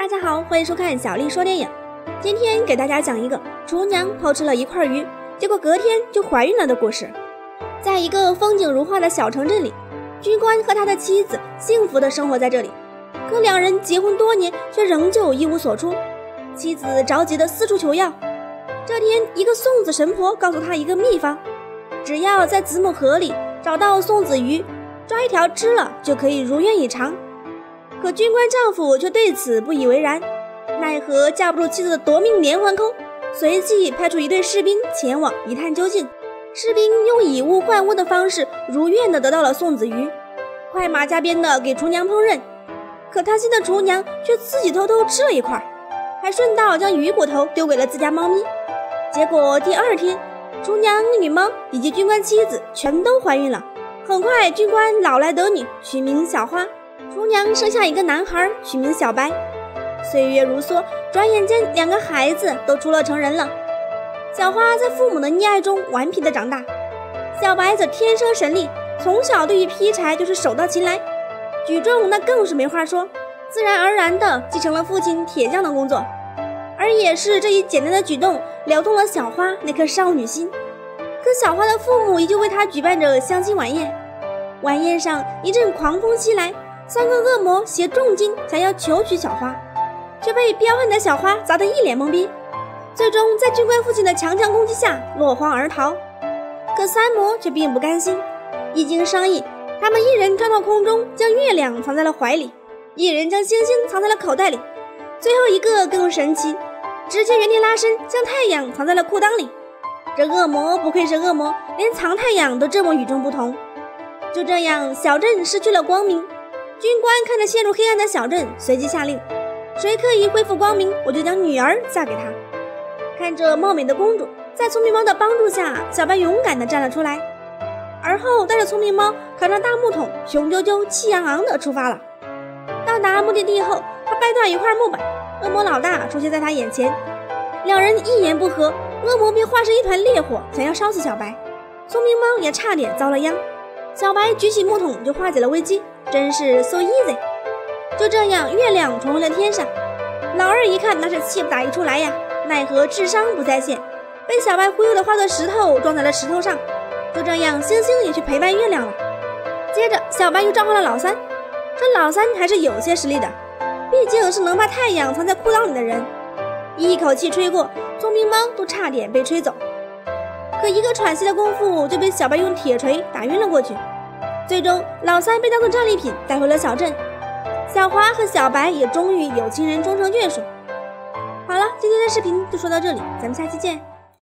大家好，欢迎收看小丽说电影。今天给大家讲一个厨娘偷吃了一块鱼，结果隔天就怀孕了的故事。在一个风景如画的小城镇里，军官和他的妻子幸福的生活在这里。可两人结婚多年，却仍旧一无所出。妻子着急的四处求药。这天，一个送子神婆告诉他一个秘方：只要在子母河里找到送子鱼，抓一条吃了就可以如愿以偿。可军官丈夫却对此不以为然，奈何架不住妻子的夺命连环扣，随即派出一队士兵前往一探究竟。士兵用以物换物的方式，如愿的得到了送子鱼，快马加鞭的给厨娘烹饪。可贪心的厨娘却自己偷偷吃了一块，还顺道将鱼骨头丢给了自家猫咪。结果第二天，厨娘、女猫以及军官妻子全都怀孕了。很快，军官老来得女，取名小花。厨娘生下一个男孩，取名小白。岁月如梭，转眼间两个孩子都出了成人了。小花在父母的溺爱中顽皮的长大，小白则天生神力，从小对于劈柴就是手到擒来，举重那更是没话说，自然而然的继承了父亲铁匠的工作。而也是这一简单的举动，撩动了小花那颗少女心。可小花的父母依旧为她举办着相亲晚宴，晚宴上一阵狂风袭来。三个恶魔携重金想要求娶小花，却被彪悍的小花砸得一脸懵逼，最终在军官父亲的强强攻击下落荒而逃。可三魔却并不甘心，一经商议，他们一人跳到空中，将月亮藏在了怀里，一人将星星藏在了口袋里，最后一个更神奇，直接原地拉伸，将太阳藏在了裤裆里。这恶魔不愧是恶魔，连藏太阳都这么与众不同。就这样，小镇失去了光明。军官看着陷入黑暗的小镇，随即下令：谁可以恢复光明，我就将女儿嫁给他。看着貌美的公主，在聪明猫的帮助下，小白勇敢地站了出来，而后带着聪明猫，扛着大木桶，雄赳赳、气昂昂地出发了。到达目的地后，他掰断一块木板，恶魔老大出现在他眼前，两人一言不合，恶魔便化身一团烈火，想要烧死小白。聪明猫也差点遭了殃。小白举起木桶就化解了危机，真是 so easy。就这样，月亮重回了天上。老二一看，那是气不打一处来呀，奈何智商不在线，被小白忽悠的化作石头撞在了石头上。就这样，星星也去陪伴月亮了。接着，小白又召唤了老三，这老三还是有些实力的，毕竟是能把太阳藏在裤裆里的人。一口气吹过，聪明猫都差点被吹走。可一个喘息的功夫，就被小白用铁锤打晕了过去。最终，老三被当做战利品带回了小镇。小华和小白也终于有情人终成眷属。好了，今天的视频就说到这里，咱们下期见。